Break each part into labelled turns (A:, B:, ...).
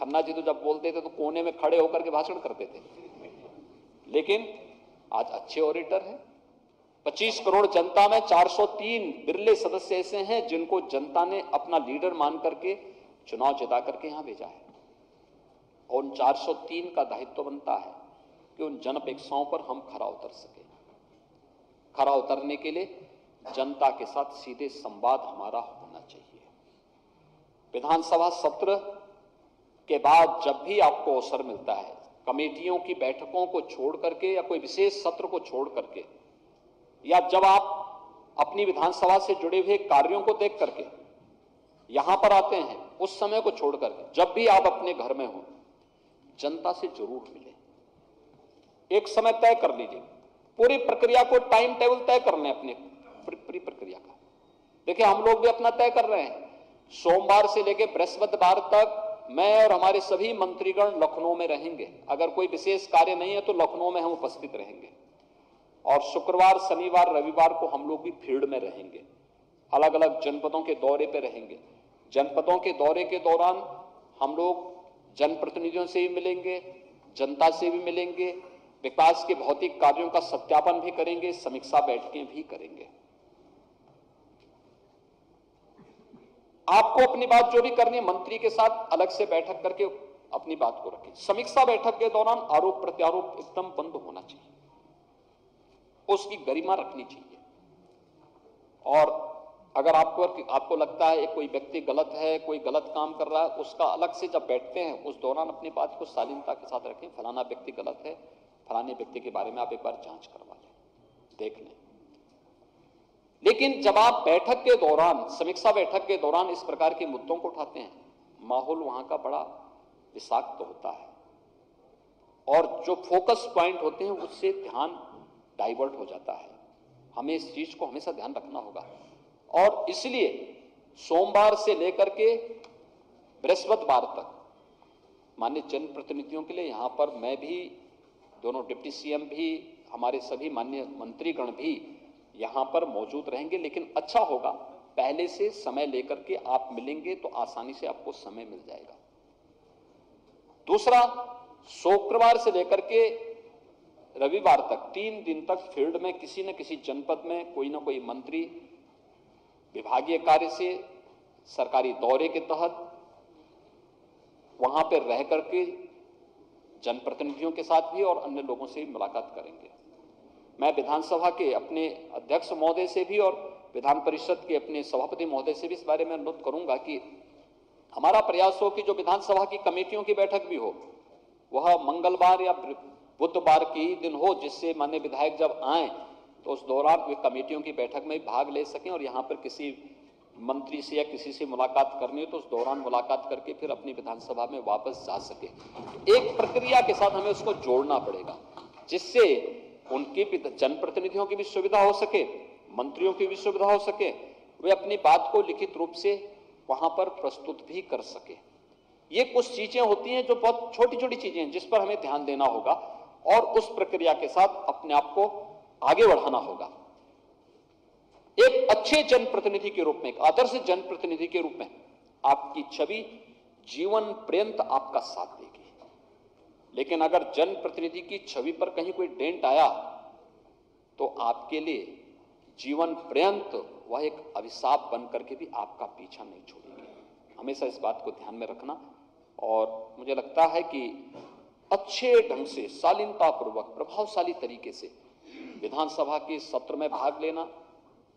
A: खन्ना जी तो जब बोलते थे तो कोने में खड़े होकर के भाषण करते थे। लेकिन आज अच्छे ऑडिटर हैं। 25 करोड़ जनता में 403 बिरले सदस्य ऐसे हैं जिनको जनता ने अपना लीडर मान करके चुनाव जिता करके यहाँ भेजा है। और उन 403 का दायित्व तो बनता है कि उन जन अपेक्षाओं पर हम खरा उतर सके। खरा उतरने के लिए जनता के साथ सीधे संवाद हमारा होना चाहिए। विधानसभा सत्र के बाद जब भी आपको अवसर मिलता है, कमेटियों की बैठकों को छोड़ करके या कोई विशेष सत्र को छोड़ करके, या जब आप अपनी विधानसभा से जुड़े हुए कार्यों को देख करके यहाँ पर आते हैं, उस समय को छोड़ करके, जब भी आप अपने घर में हो, जनता से ज़रूर मिले। एक समय तय कर लीजिए। पूरी प्रक्रिया को टाइम टेबल तय कर करने अपने, पूरी प्रक्रिया का। देखिए, हम लोग भी अपना तय कर रहे हैं। सोमवार से लेकर बृहस्पतिवार तक मैं और हमारे सभी मंत्रीगण लखनऊ में रहेंगे। अगर कोई विशेष कार्य नहीं है तो लखनऊ में हम उपस्थित रहेंगे। और शुक्रवार, शनिवार, रविवार को हम लोग भी फ़ील्ड में रहेंगे। अलग अलग जनपदों के दौरे पे रहेंगे। जनपदों के दौरे के दौरान हम लोग जनप्रतिनिधियों से भी मिलेंगे, जनता से भी मिलेंगे, विकास के भौतिक कार्यों का सत्यापन भी करेंगे, समीक्षा बैठकें भी करेंगे। आपको अपनी बात जो भी करनी है, मंत्री के साथ अलग से बैठक करके अपनी बात को रखें। समीक्षा बैठक के दौरान आरोप प्रत्यारोप एकदम बंद होना चाहिए। उसकी गरिमा रखनी चाहिए। और अगर आपको आपको लगता है कोई व्यक्ति गलत है, कोई गलत काम कर रहा है, उसका अलग से जब बैठते हैं, उस दौरान अपनी बात को शालीनता के साथ रखें। फलाना व्यक्ति गलत है, फलाने व्यक्ति के बारे में आप एक बार जाँच करवा लें। देख लें। लेकिन जब आप बैठक के दौरान, समीक्षा बैठक के दौरान इस प्रकार के मुद्दों को उठाते हैं, माहौल वहाँ का बड़ा विषाक्त तो होता है। और जो फोकस पॉइंट होते हैं, उससे ध्यान डाइवर्ट हो जाता है। हमें इस चीज़ को हमेशा ध्यान रखना होगा। और इसलिए सोमवार से लेकर के बृहस्पतिवार तक मान्य जनप्रतिनिधियों के लिए यहाँ पर मैं भी, दोनों डिप्टी सीएम भी, हमारे सभी मान्य मंत्रीगण भी यहाँ पर मौजूद रहेंगे, लेकिन अच्छा होगा। पहले से समय लेकर के आप मिलेंगे तो आसानी से आपको समय मिल जाएगा। दूसरा, शुक्रवार से लेकर के रविवार तक, तीन दिन तक फ़ील्ड में किसी न किसी जनपद में कोई ना कोई मंत्री, विभागीय कार्य से, सरकारी दौरे के तहत, वहाँ पर रह करके जनप्रतिनिधियों के साथ भी और अन्य लोगों से भी मुलाकात करेंगे। मैं विधानसभा के अपने अध्यक्ष महोदय से भी और विधान परिषद के अपने सभापति महोदय से भी इस बारे में अनुरोध करूँगा कि हमारा प्रयास हो कि जो विधानसभा की कमेटियों की बैठक भी हो, वह मंगलवार या बुधवार के दिन हो, जिससे मान्य विधायक जब आए तो उस दौरान वे कमेटियों की बैठक में भाग ले सकें और यहाँ पर किसी मंत्री से या किसी से मुलाकात करनी हो तो उस दौरान मुलाकात करके फिर अपनी विधानसभा में वापस जा सके। एक प्रक्रिया के साथ हमें उसको जोड़ना पड़ेगा, जिससे उनकी भी जनप्रतिनिधियों की भी सुविधा हो सके, मंत्रियों की भी सुविधा हो सके, वे अपनी बात को लिखित रूप से वहाँ पर प्रस्तुत भी कर सके। ये कुछ चीज़ें होती हैं जो बहुत छोटी छोटी चीज़ें हैं, जिस पर हमें ध्यान देना होगा और उस प्रक्रिया के साथ अपने आप को आगे बढ़ाना होगा। एक अच्छे जनप्रतिनिधि के रूप में, एक आदर्श जनप्रतिनिधि के रूप में आपकी छवि जीवन पर्यंत आपका साथ देगी। लेकिन अगर जनप्रतिनिधि की छवि पर कहीं कोई डेंट आया तो आपके लिए जीवन पर्यंत वह एक अभिशाप बन करके भी आपका पीछा नहीं छोड़ेगी। हमेशा इस बात को ध्यान में रखना। और मुझे लगता है कि अच्छे ढंग से, शालीनतापूर्वक, प्रभावशाली तरीके से विधानसभा के सत्र में भाग लेना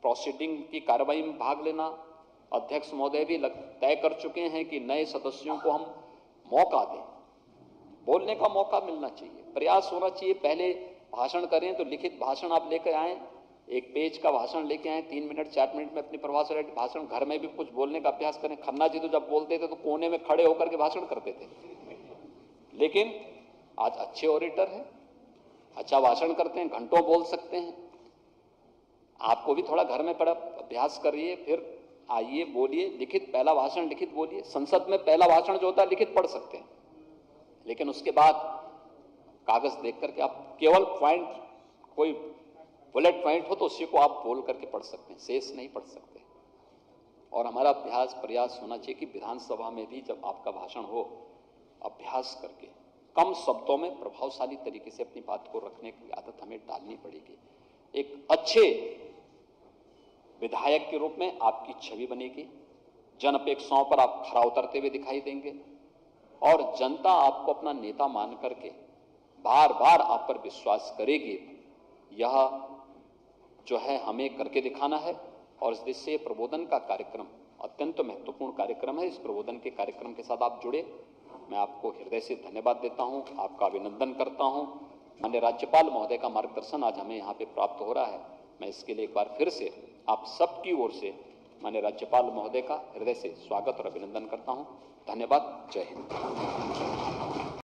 A: प्रोसीडिंग की कार्रवाई में भाग लेना, अध्यक्ष महोदय भी तय कर चुके हैं कि नए सदस्यों को हम मौका दें। बोलने का मौका मिलना चाहिए। प्रयास होना चाहिए। पहले भाषण करें तो लिखित भाषण आप लेकर आए। एक पेज का भाषण लेके आए। तीन मिनट, चार मिनट में अपनी प्रवास भाषण घर में भी कुछ बोलने का अभ्यास करें। खन्ना जी तो जब बोलते थे तो कोने में खड़े होकर के भाषण करते थे। लेकिन आज अच्छे ऑडिटर हैं। अच्छा भाषण करते हैं, घंटों बोल सकते हैं। आपको भी थोड़ा घर में पड़ा अभ्यास करिए, फिर आइए, बोलिए, लिखित पहला भाषण लिखित बोलिए। संसद में पहला भाषण जो होता है, लिखित पढ़ सकते हैं। लेकिन उसके बाद कागज़ देख करके आप केवल पॉइंट कोई बुलेट पॉइंट हो तो उसी को आप बोल करके पढ़ सकते हैं, शेष नहीं पढ़ सकते। और हमारा अभ्यास, प्रयास होना चाहिए कि विधानसभा में भी जब आपका भाषण हो, अभ्यास करके कम शब्दों में प्रभावशाली तरीके से अपनी बात को रखने की आदत हमें डालनी पड़ेगी। एक अच्छे विधायक के रूप में आपकी छवि बनेगी। जन अपेक्षाओं पर आप खरा उतरते हुए दिखाई देंगे। और जनता आपको अपना नेता मान करके बार बार आप पर विश्वास करेगी। यह जो है हमें करके दिखाना है और इस प्रबोधन का कार्यक्रम अत्यंत महत्वपूर्ण कार्यक्रम है। इस प्रबोधन के कार्यक्रम के साथ आप जुड़े। मैं आपको हृदय से धन्यवाद देता हूँ। आपका अभिनंदन करता हूँ। मान्य राज्यपाल महोदय का मार्गदर्शन आज हमें यहाँ पे प्राप्त हो रहा है। मैं इसके लिए एक बार फिर से आप सबकी ओर से मान्य राज्यपाल महोदय का हृदय से स्वागत और अभिनंदन करता हूँ। धन्यवाद। जय हिंद।